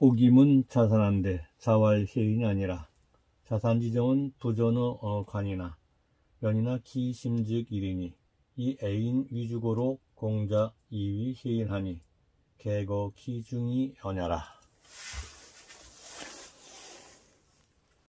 옥임은 자산한데 자활해인이 아니라 자산지정은 부전의 어, 관이나 연이나 기심즉 일이니 이 애인 위주고로 공자 이위 해인하니 개거 기중이 연야라.